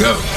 Go.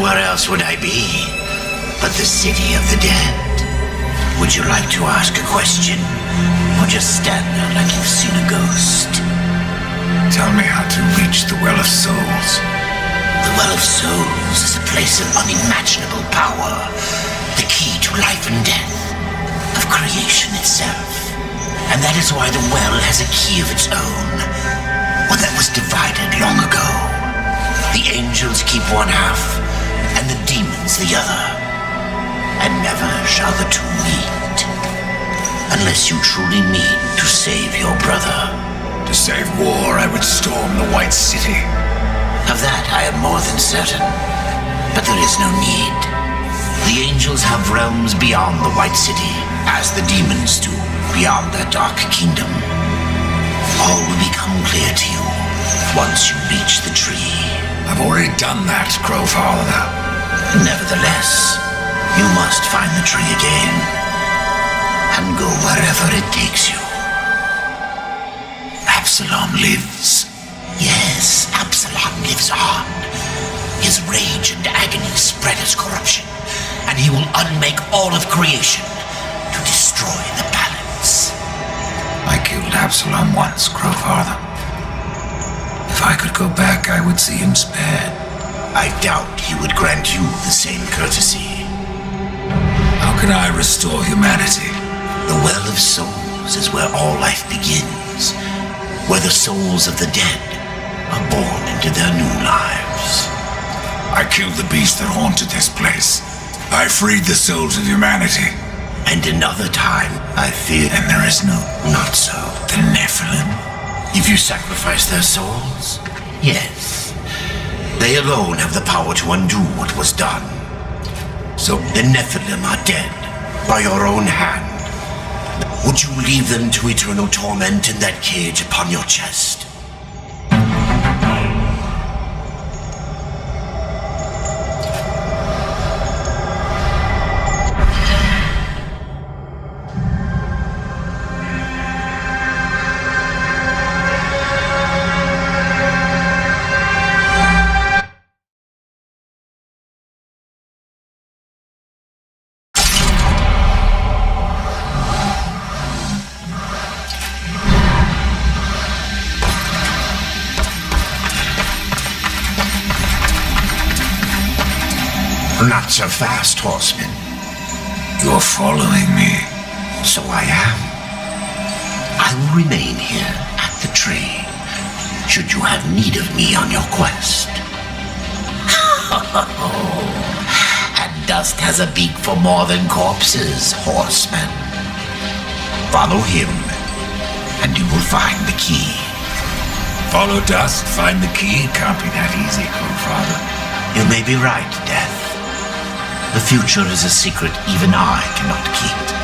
Where else would I be but the city of the dead? Would you like to ask a question? Or just stand there like you've seen a ghost? Tell me how to reach the Well of Souls. The Well of Souls is a place of unimaginable power. The key to life and death. Of creation itself. And that is why the well has a key of its own. One that was divided long ago. The angels keep one half, and the demons the other. And never shall the two meet. Unless you truly mean to save your brother. To save war, I would storm the White City. Of that I am more than certain. But there is no need. The angels have realms beyond the White City, as the demons do beyond their dark kingdom. All will become clear to you once you reach the tree. I've already done that, Crowfather. Nevertheless, you must find the tree again and go wherever it takes you. Absalom lives. Yes, Absalom lives on. His rage and agony spread as corruption, and he will unmake all of creation to destroy the balance. I killed Absalom once, Crowfather. If I could go back, I would see him spared. I doubt he would grant you the same courtesy. How can I restore humanity? The Well of Souls is where all life begins, where the souls of the dead are born into their new lives. I killed the beast that haunted this place. I freed the souls of humanity. And another time, I fear And there is no not so. the Nephilim. If you sacrifice their souls, yes. They alone have the power to undo what was done. So the Nephilim are dead by your own hand. Would you leave them to eternal torment in that cage upon your chest? Not so fast, horseman. You're following me. So I am. I will remain here at the tree, should you have need of me on your quest. and dust has a beak for more than corpses, horseman. Follow him, and you will find the key. Follow dust, find the key. Can't be that easy, Crowfather. You may be right, Death. The future is a secret even I cannot keep.